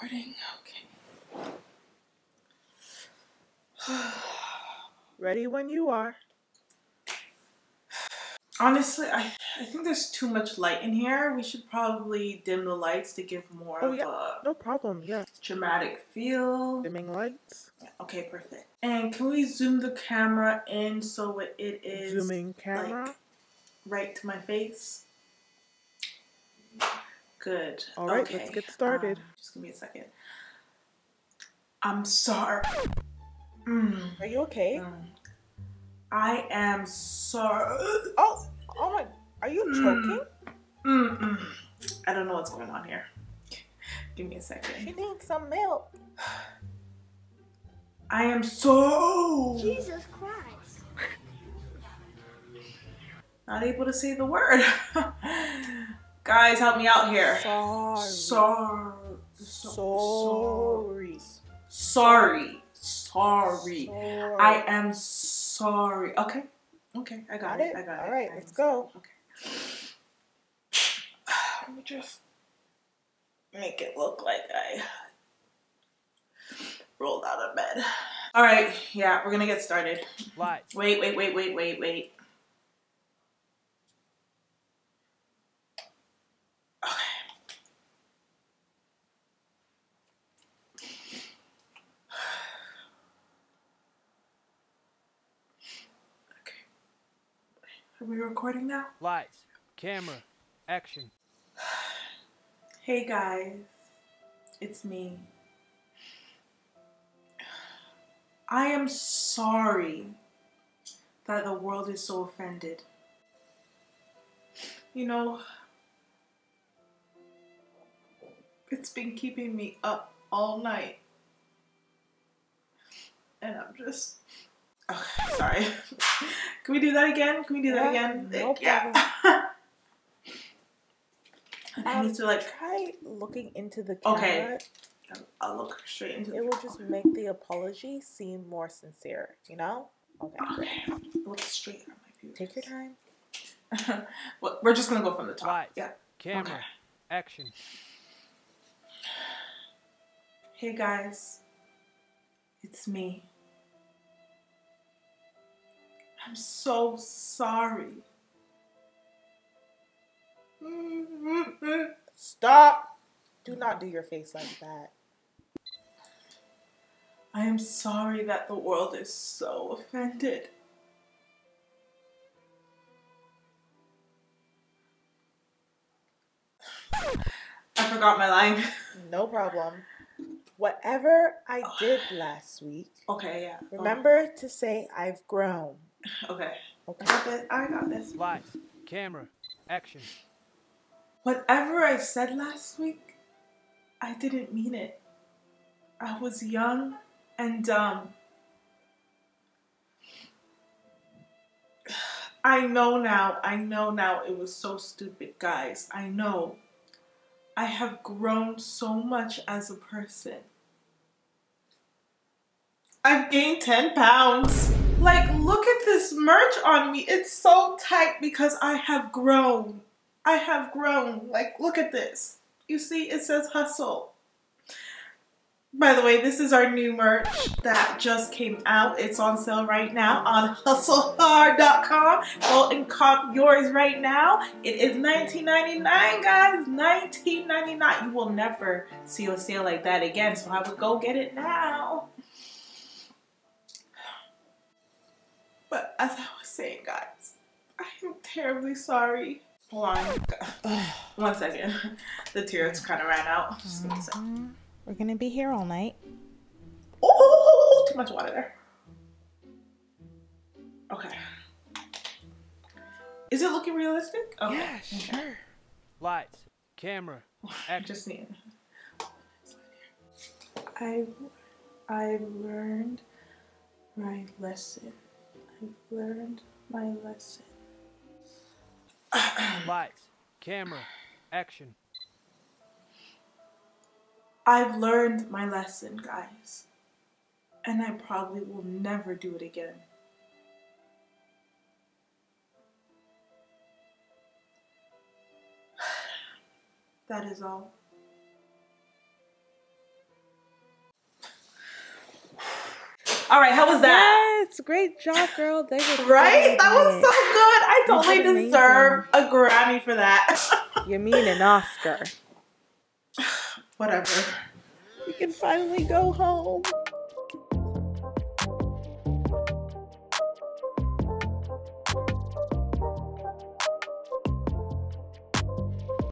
recording? Okay. Ready when you are. Honestly, I, I think there's too much light in here. We should probably dim the lights to give more Oh, of yeah. a No problem. Yeah. dramatic feel. Dimming lights. Yeah, Okay, perfect. And can we zoom the camera in so it it is Zooming camera. like, right to my face? Good. All right, okay. let's get started. Um, just give me a second. I'm sorry. Mm, Are you okay? mm. I am sorry. Oh, oh my. Are you Mm. choking? Mm-mm. I don't know what's going on here. Give me a second. She second. needs some milk. I am so Jesus Christ. not able to say the word. Guys, help me out here. Sorry. Sorry. Sorry. Sorry. Sorry. Sorry. I am sorry. Okay. Okay, I got, Got it. it? I got it. All right, I let's go. sorry. Okay. Let me just make it look like I rolled out of bed. All right, yeah, we're gonna get started. Lights. Wait, wait, wait, wait, wait, wait. Are we recording now? Lights. Camera. Action. Hey guys, it's me. I am sorry that the world is so offended. You know, it's been keeping me up all night. And I'm just. Okay, sorry. Can we do that again? Can we do that Yeah, again? no yeah. I need to like. Um, try looking into the camera. Okay. I'll look straight into It the will just make the apology seem more sincere, you know? Okay. Okay. Look straight at my views. Take your time. well, we're just gonna go from the top. Lights. Yeah. Camera. Okay. Action. Hey guys, it's me. I'm so sorry. Stop! Do not do your face like that. I am sorry that the world is so offended. I forgot my line. No problem. Whatever I did last week, Okay, yeah. remember to say I've grown. Oh, okay. I got this. I got this. Lights. Camera. Action. Whatever I said last week, I didn't mean it. I was young and dumb. I know now, I know now it was so stupid, guys. I know. I have grown so much as a person. I've gained 10 pounds. Like, look at this merch on me. It's so tight because I have grown. I have grown. Like, look at this. You see, it says hustle. By the way, this is our new merch that just came out. It's on sale right now on hustlehard.com. Go and cop yours right now. It is $19.99, guys. $19.99. You will never see a sale like that again, so I would go get it now. As I was saying, guys, I am terribly sorry. Hold on. One second. The tears kind of ran out. Just give a. Mm-hmm. We're gonna be here all night. Oh, oh, oh, oh, too much water there. Okay. Is it looking realistic? Okay. Yeah, sure. Lights. Camera. Action. just need. I've I've learned my lesson. I've learned my lesson. Lights, camera, action. I've learned my lesson, guys. And I probably will never do it again. That is all. All right, how was that? Yes, great job, girl. They were Right? That was so good. I totally amazing. deserve a Grammy for that. You mean an Oscar? Whatever. We can finally go home.